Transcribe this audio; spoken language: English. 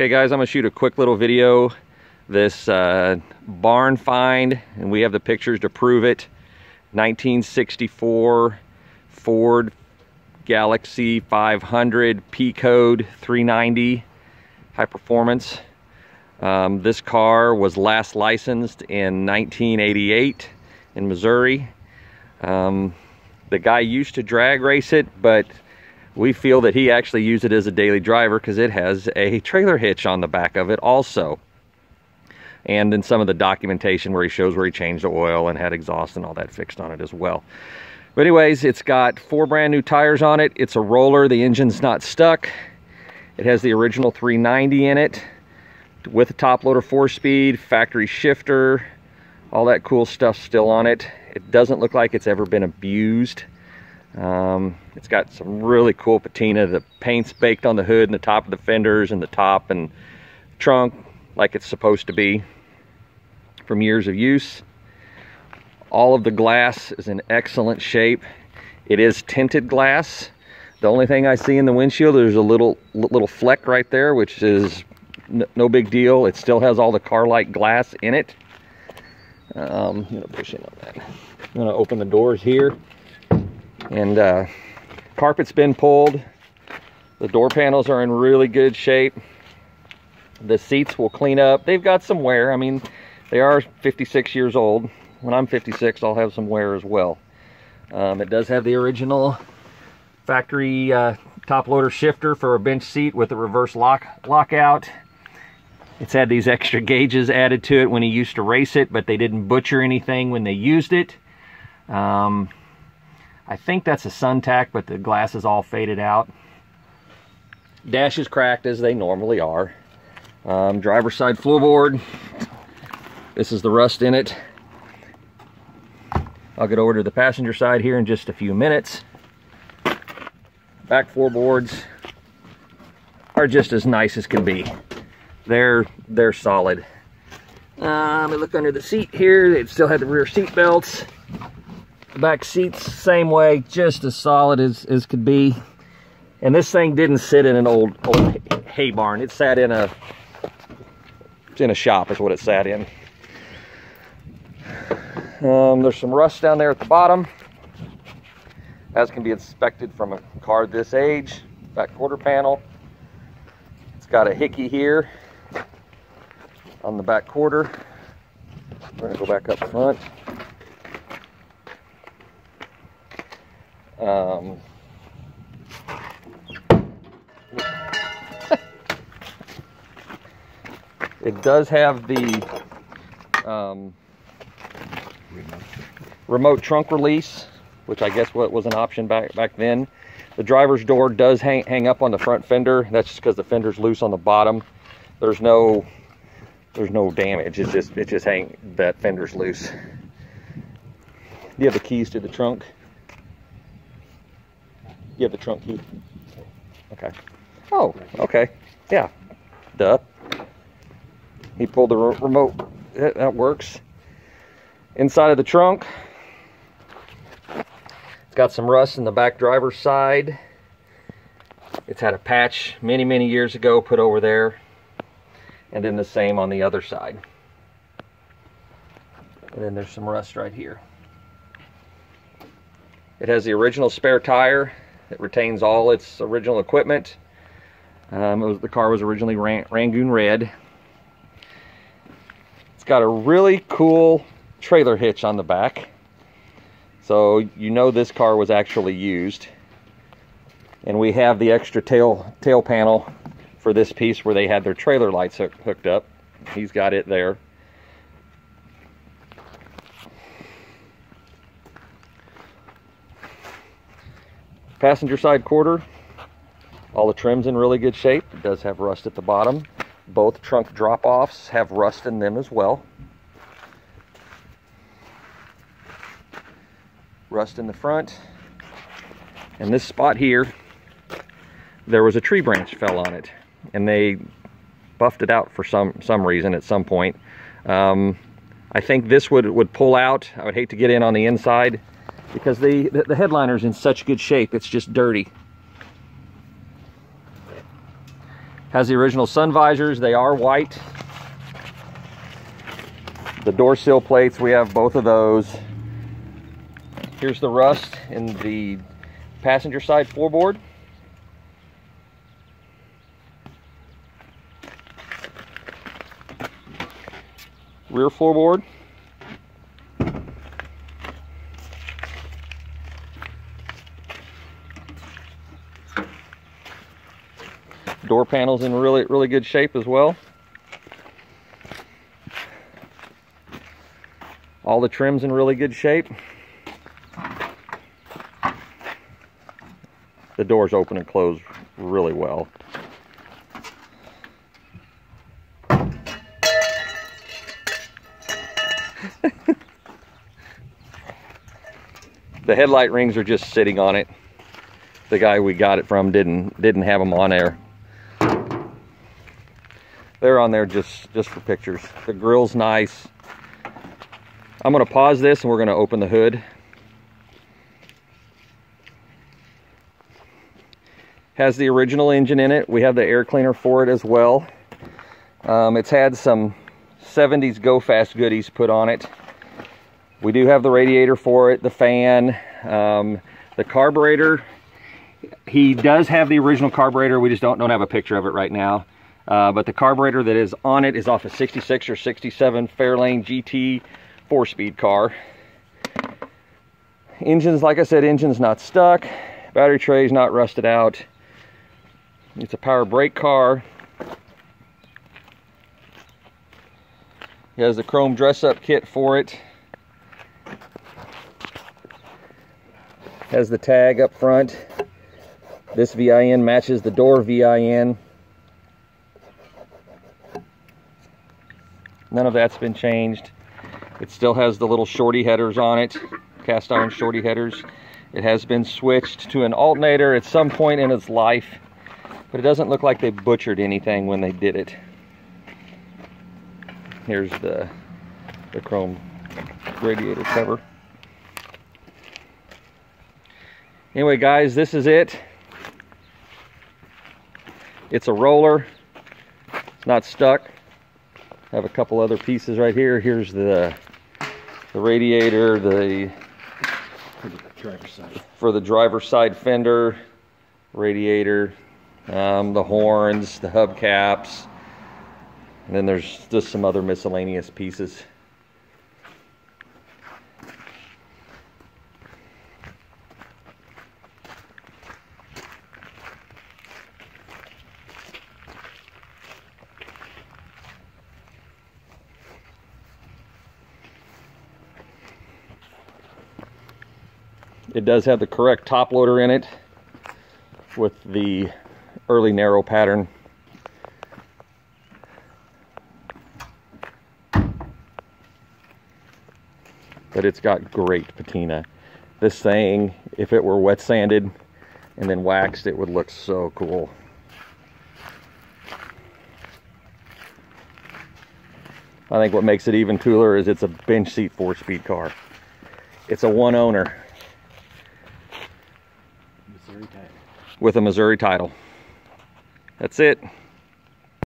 Okay guys, I'm gonna shoot a quick little video. This uh, barn find, and we have the pictures to prove it. 1964 Ford Galaxie 500 P-Code 390 high performance. Um, this car was last licensed in 1988 in Missouri. Um, the guy used to drag race it, but we feel that he actually used it as a daily driver because it has a trailer hitch on the back of it also. And in some of the documentation where he shows where he changed the oil and had exhaust and all that fixed on it as well. But anyways, it's got four brand new tires on it. It's a roller, the engine's not stuck. It has the original 390 in it with a top loader four speed, factory shifter, all that cool stuff still on it. It doesn't look like it's ever been abused. Um, it's got some really cool patina. The paint's baked on the hood and the top of the fenders and the top and trunk like it's supposed to be from years of use. All of the glass is in excellent shape. It is tinted glass. The only thing I see in the windshield, there's a little little fleck right there, which is no big deal. It still has all the Carlite glass in it. Um, I'm gonna push in on that. I'm gonna open the doors here and uh, carpet's been pulled. The door panels are in really good shape. The seats will clean up. They've got some wear. I mean they are 56 years old. When i'm 56 i'll have some wear as well. Um, it does have the original factory uh, top loader shifter for a bench seat with a reverse lock lockout. It's had these extra gauges added to it when he used to race it but they didn't butcher anything when they used it. Um, I think that's a Sun Tach, but the glass is all faded out. Dash is cracked as they normally are. Um, driver's side floorboard. This is the rust in it. I'll get over to the passenger side here in just a few minutes. Back floorboards are just as nice as can be. They're they're solid. Um, look under the seat here. They still had the rear seat belts back seats same way just as solid as, as could be. And this thing didn't sit in an old old hay barn. It sat in a in a shop is what it sat in. Um, there's some rust down there at the bottom. As can be inspected from a car this age. Back quarter panel. It's got a hickey here on the back quarter. We're to go back up front Um, it does have the um, remote trunk release, which I guess what was an option back back then. The driver's door does hang, hang up on the front fender. That's just because the fender's loose on the bottom. There's no there's no damage. It's just it just hang that fender's loose. Do You have the keys to the trunk. You have the trunk key. Okay. Oh, okay. Yeah. Duh. He pulled the re remote. That, that works. Inside of the trunk, it's got some rust in the back driver's side. It's had a patch many, many years ago put over there. And then the same on the other side. And then there's some rust right here. It has the original spare tire it retains all its original equipment. Um, was, the car was originally Ran Rangoon Red. It's got a really cool trailer hitch on the back. So you know this car was actually used. And we have the extra tail, tail panel for this piece where they had their trailer lights hook, hooked up. He's got it there. Passenger side quarter, all the trim's in really good shape. It does have rust at the bottom. Both trunk drop-offs have rust in them as well. Rust in the front. And this spot here, there was a tree branch fell on it. And they buffed it out for some, some reason at some point. Um, I think this would, would pull out. I would hate to get in on the inside because the, the, the headliner's in such good shape, it's just dirty. Has the original sun visors. They are white. The door sill plates, we have both of those. Here's the rust in the passenger side floorboard. Rear floorboard. Door panels in really, really good shape as well. All the trim's in really good shape. The doors open and close really well. the headlight rings are just sitting on it. The guy we got it from didn't didn't have them on there. They're on there just just for pictures. The grill's nice. I'm gonna pause this and we're gonna open the hood. Has the original engine in it. We have the air cleaner for it as well. Um, it's had some 70s Go Fast goodies put on it. We do have the radiator for it, the fan, um, the carburetor. He does have the original carburetor. We just don't, don't have a picture of it right now. Uh, but the carburetor that is on it is off a 66 or 67 Fairlane GT four-speed car. Engine's, like I said, engine's not stuck. Battery tray's not rusted out. It's a power brake car. He has the chrome dress-up kit for it. Has the tag up front. This VIN matches the door VIN. None of that's been changed. It still has the little shorty headers on it, cast iron shorty headers. It has been switched to an alternator at some point in its life, but it doesn't look like they butchered anything when they did it. Here's the, the chrome radiator cover. Anyway, guys, this is it. It's a roller. It's not stuck. I have a couple other pieces right here. Here's the the radiator, the for the driver's side fender, radiator, um, the horns, the hubcaps, and then there's just some other miscellaneous pieces. It does have the correct top loader in it with the early narrow pattern. But it's got great patina. This thing, if it were wet sanded and then waxed, it would look so cool. I think what makes it even cooler is it's a bench seat four speed car. It's a one owner Missouri title. With a Missouri title. That's it.